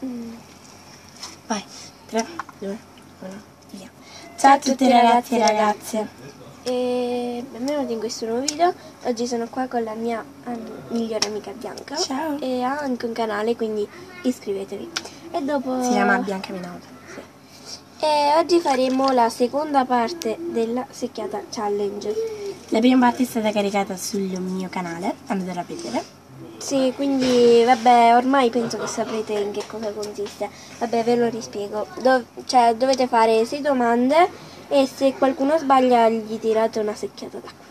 Vai, 3, 2, 1, via. Ciao a tutti ragazzi e ragazze. E benvenuti in questo nuovo video. Oggi sono qua con la mia migliore amica Bianca. Ciao. E ha anche un canale, quindi iscrivetevi. E dopo... Si chiama Bianca Minauto. Sì. E oggi faremo la seconda parte della secchiata challenge. La prima parte è stata caricata sul mio canale, andatela a vedere. Sì, quindi vabbè, ormai penso che saprete in che cosa consiste. Vabbè, ve lo rispiego. Dov- cioè, dovete fare sei domande e se qualcuno sbaglia gli tirate una secchiata d'acqua.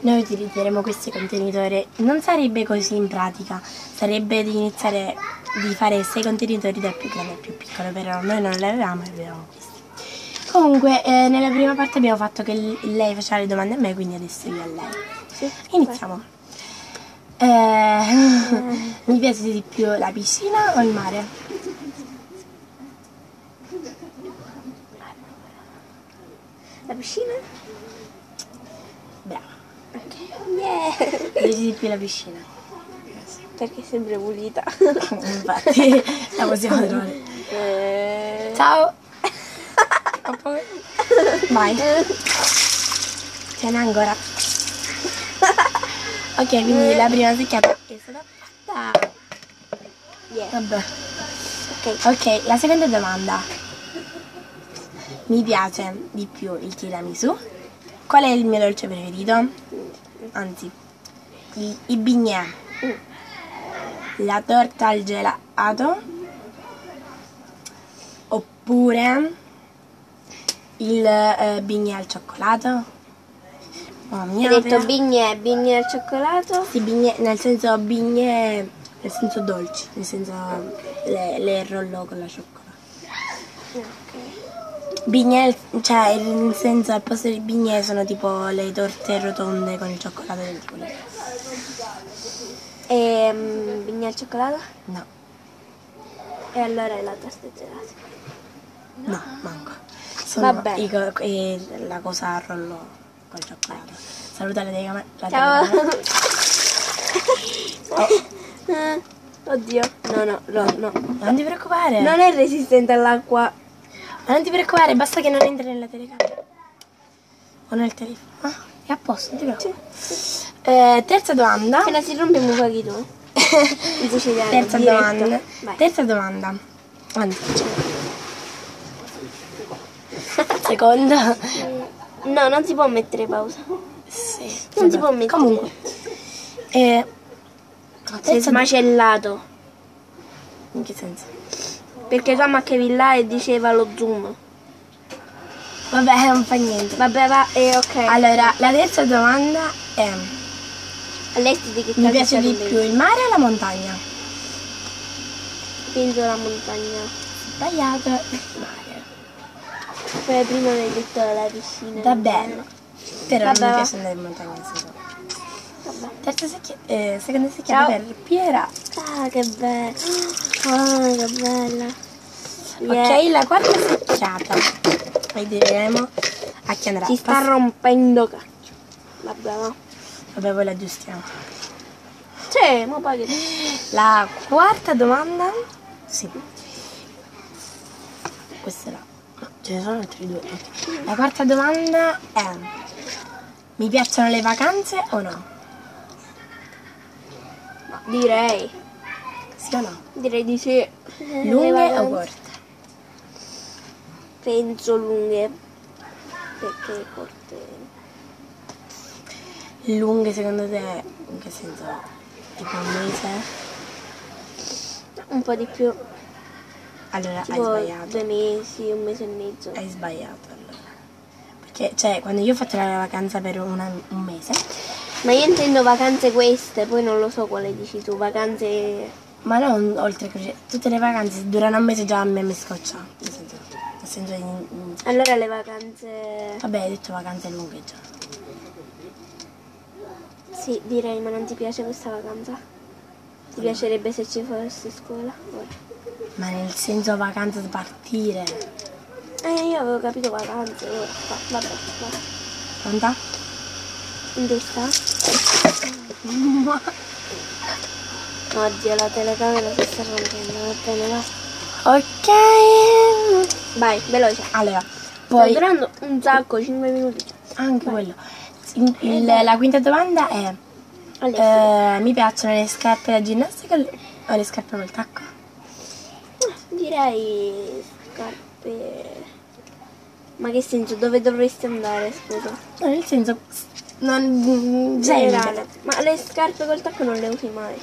Noi utilizzeremo questi contenitori. Non sarebbe così in pratica, sarebbe di iniziare di fare sei contenitori dal più grande al più piccolo, però noi non li avevamo e avevamo questi. Comunque, eh, nella prima parte abbiamo fatto che lei faceva le domande a me, quindi adesso io a lei. Sì. Iniziamo. Eh, mi piace di più la piscina o il mare? La piscina? Brava. Ok. Yeah! Mi piace di più la piscina. Perché è sempre pulita. Infatti, la possiamo trovare. Eh, Ciao! Vai. Tieni ancora. Ok, quindi la prima secchiata è stata fatta. yeah. Vabbè. Ok. Ok, la seconda domanda. Mi piace di più il tiramisù. Qual è il mio dolce preferito? Anzi, i, bignè. La torta al gelato. Oppure il eh, bignè al cioccolato. Mamma mia, Hai detto bignè, bignè al cioccolato? sì, bignè, nel senso bignè, nel senso dolci, nel senso le, le rollo con la cioccolata. Ok. Bignè, cioè nel senso al posto di bignè sono tipo le torte rotonde con il cioccolato dentro. E mm, bignè al cioccolato? No, E allora è la torta gelata. no, manco. Sono Vabbè. i la cosa a rollo col cioccolato. Saluta la telecamera. Ciao! Eh, Oddio. No, no, no, no. Non ti preoccupare. Non è resistente all'acqua. Ma non ti preoccupare, basta che non entri nella telecamera. O nel telefono. Ah, è a posto, non ti preoccupare. Eh, terza domanda. Appena si rompe mi paghi tu. In siciliano. Terza diretto. domanda. Vai. Terza domanda. Anzi, seconda. No, non si può mettere pausa. Sì. Non si può mettere. Comunque. Eh, Sei smacellato. In che senso? Perché tua macchina là e diceva lo zoom. Vabbè, non fa niente. Vabbè, va, eh, ok. Allora, la terza domanda è: A dice che mi piace di più il mare o la montagna? Penso la montagna. Sbagliato. Il mare. Poi prima mi hai detto la piscina. Va bene. Però Vabbè, non mi piace andare in montagna secondo. Terza secchia, eh, seconda secchiata per Piera. Ah, che bella. Ah, che bella. Ok, la quarta secchiata. Vedremo a chi andrà. Ci sta rompendo cacchio. Vabbè, va. Vabbè, poi la aggiustiamo. Sì, ma poi che... La quarta domanda. Sì. Questa è la. Ce ne sono altri due. La quarta domanda è: Mi piacciono le vacanze o no? Direi. Sì o no? Direi di sì. Lunghe o corte? Penso lunghe. Perché corte... Lunghe secondo te in che senso? Tipo un mese? Un po' di più. Allora hai Tipo sbagliato. due mesi, un mese e mezzo. Hai sbagliato allora. Perché, cioè, quando io ho fatto la vacanza per una- un mese, Ma io intendo vacanze queste, poi non lo so quale dici tu. Vacanze... ma non oltre che tutte le vacanze durano un mese già a me mi scoccia. Nel senso, nel senso mm, Allora le vacanze... vabbè, hai detto vacanze lunghe già. Sì, direi, ma non ti piace questa vacanza? Ti piacerebbe se ci fosse scuola? Ora. Ma nel senso vacanze da partire. Eh, io avevo capito vacanze, ora. Va, vabbè, va. Pronta? In testa? Oddio, la telecamera si sta rompendo, va bene, va. Ok. Vai, veloce. Allora, Sta poi durando un sacco, 5 minuti. anche quello. Il- il- la quinta domanda è: eh, mi piacciono le scarpe da ginnastica o le scarpe col tacco? Direi scarpe. Ma che senso? Dove dovresti andare, scusa? No, nel senso, non Generale. Ma le scarpe col tacco non le usi mai.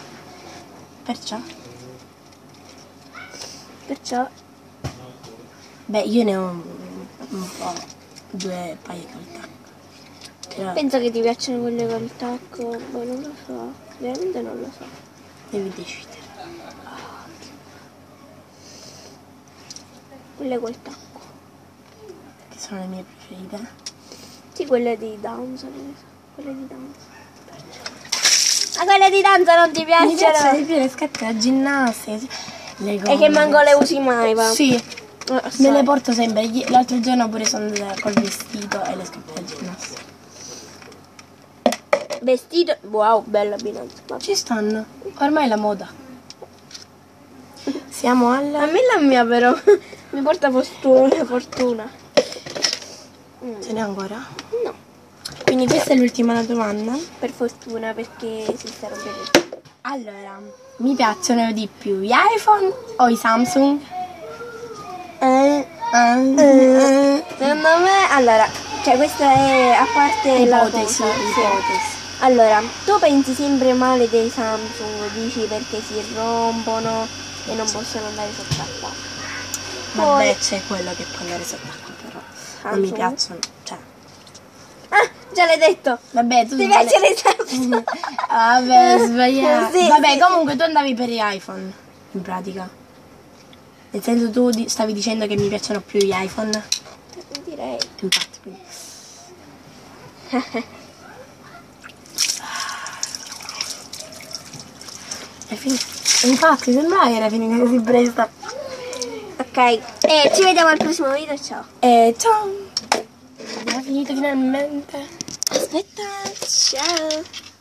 Perciò? Perciò. Beh, io ne ho un, un po', due paia col tacco. Però Penso che ti piacciono quelle col tacco. Boh, non lo so. Veramente non lo so. devi decidere. Quelle col tacco. Che sono le mie preferite. Sì, quelle di danza. Quelle di danza. Ma quelle di danza non ti Mi piacciono di piacciono? più le scarpe da ginnastica. Le E che manco le usi mai, va. Sì, Ah, me le porto sempre. L'altro giorno pure sono andata col vestito e le scarpe da ginnastica. Vestito. Wow, bella abbinanza. Ci stanno. Ormai è la moda. Siamo A alla... me la mia però mi porta fortuna, fortuna. Ce n'è ancora? No, Quindi questa è l'ultima domanda. per fortuna perché si sta rompendo. Allora, mi piacciono di più gli iPhone o i Samsung? Eh, eh, eh. Secondo me, allora, cioè questa è a parte la Ipotesi, cosa, sì. ipotesi. Allora, tu pensi sempre male dei Samsung, dici perché si rompono e non possono andare sott'acqua. Vabbè, Poi- c'è quello che può andare sott'acqua, però non mi Samsung? piacciono. Cioè, Ah, già l'hai detto! vabbè, tu Ti i Samsung? Vabbè, sbagliato. Sì, Vabbè, sì. comunque tu andavi per gli iPhone, in pratica. Nel senso tu di- stavi dicendo che mi piacciono più gli iPhone. Direi. Infatti, quindi. È finito. Infatti, sembrava che era finita così presto. Ok, e ci vediamo al prossimo video, ciao. E ciao! Era finito finalmente. Aspetta, ciao.